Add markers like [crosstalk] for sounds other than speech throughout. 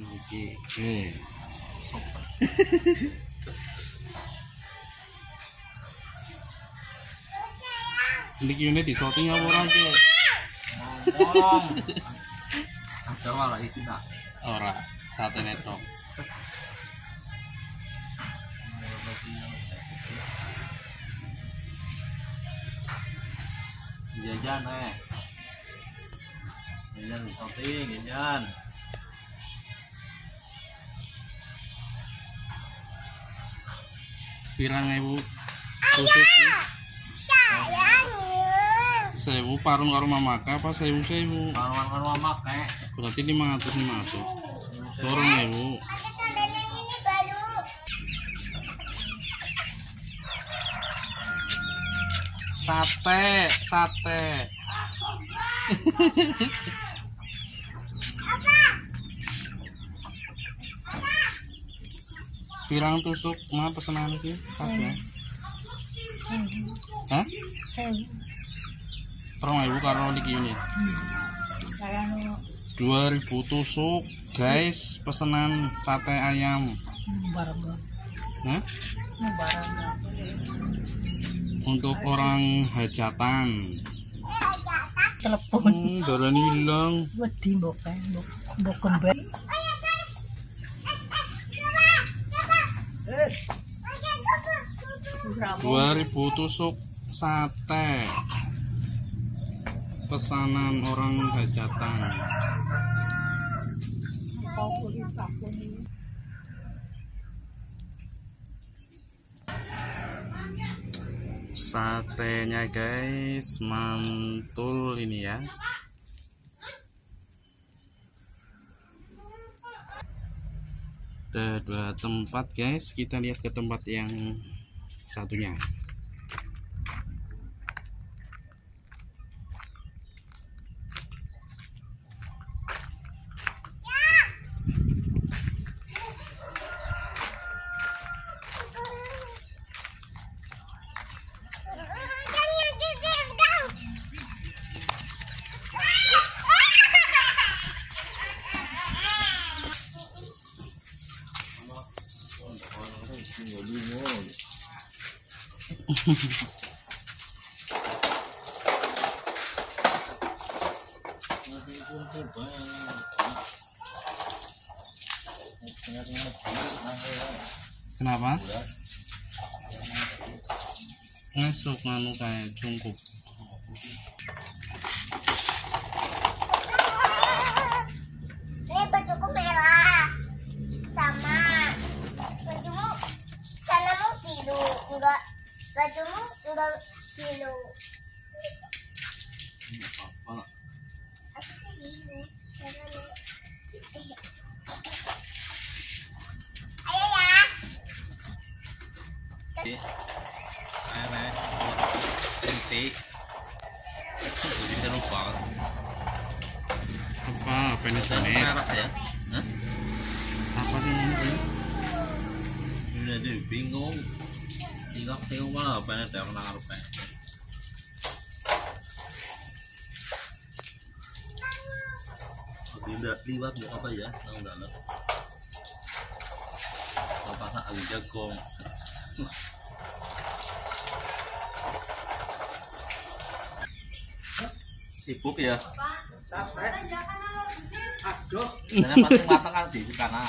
Iki. Eh. Niki ini di shooting apa ora Ki? ngomong ada malah itu nak Ora, sate netok. jajan eh jajan shopping jajan Pirang ewu tusuk sih? Sewu parung karo mamaka apa sewu sewu? karuan karuan make Berarti lima ratus lima ratus. Dorong ewu. Sate, sate. [laughs] Pirang tusuk mah pesanan sih? Kabeh. Hah? Sewu. Rong ewu karo niki ini. Kayaknya 2000 tusuk, guys. Pesanan sate ayam. barang Hah? barang Untuk orang hajatan. telepon Hmm, darah hilang. wedi mbok kae mbok mbok kembali dua ribu tusuk sate. Pesanan orang hajatan. Satenya guys mantul ini ya. Ada dua tempat guys kita lihat ke tempat yang satunya kenapa? Ngesuk nganu kayak cungkup cantik jadi kita lupa apa merah ya Hah? apa sih ini ini jadi bingung tiga tahu mana apa ada menang apa tidak liwat mau apa ya nggak lah apa ali sibuk ya? Kan di sana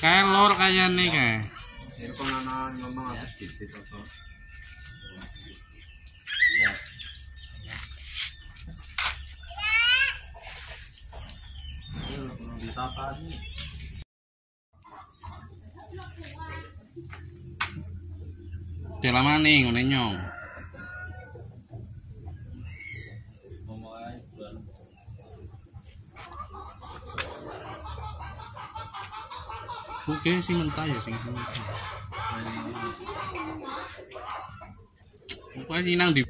kelor kayak. Nih kayak ngomong gitu. Ya. Nih. udah lama nih ngene nyong oke sih mentah ya sing sing apa sih nang di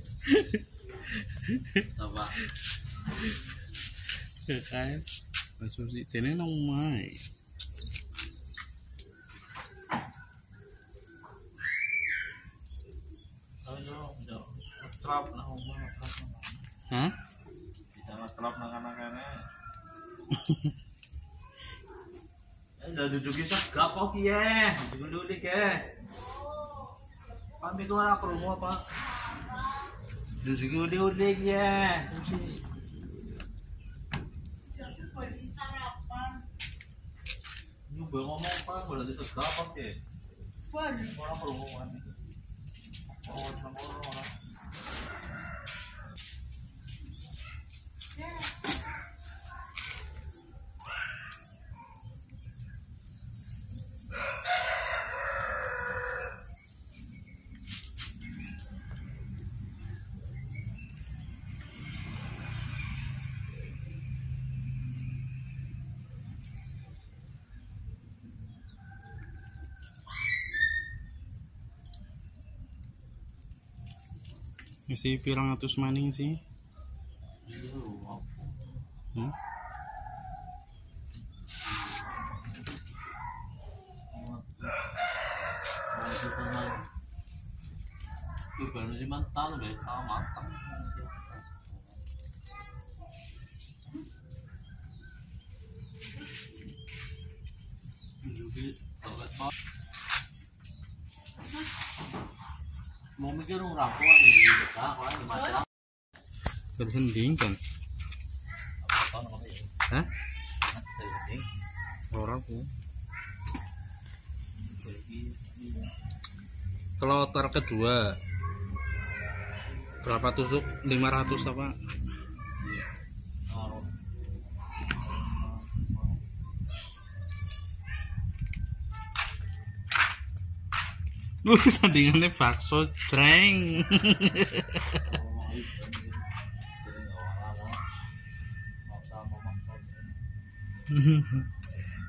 Apa? kayak bakso sih dene nang nah omah ngetrap. hah Bisa ngetrap nang kana-kana. [laughs] Isa gapok ya. Duduk dulu ke. Kami ko ora promo apa? Duduk dulu dulu ya. Ini ngomong apa? Boleh duduk gapok ya. Orang promo kan. Oh, Isi pirang atus maning sih. Hmm? Jadi, toilet pak. Mau mikir orang rapuan di dekat, orang di Magelang. Berhending kan? Hah? Terpenting. Orang tuh. Kloter kedua. Berapa tusuk? 500 apa? Lu [laughs] sandingannya bakso jreng. [laughs]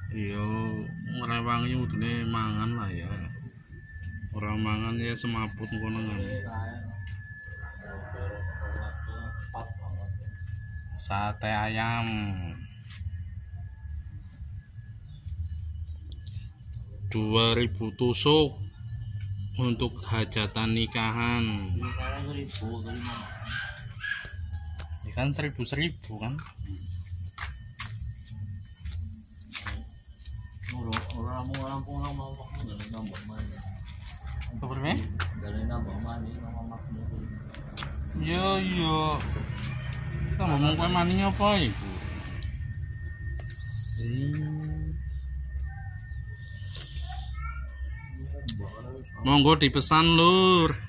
Iya, ngerewangi udune mangan lah ya. Orang mangan ya semaput kono kan. Sate ayam. 2000 tusuk untuk hajatan nikahan. Ya kan seribu seribu kan? Orang mau rampung lah mau nambah mana? Keberapa? Dari nambah mana? Nama makan Yo yo. Kita ngomong kue mani apa iku? Si. Monggo dipesan lur.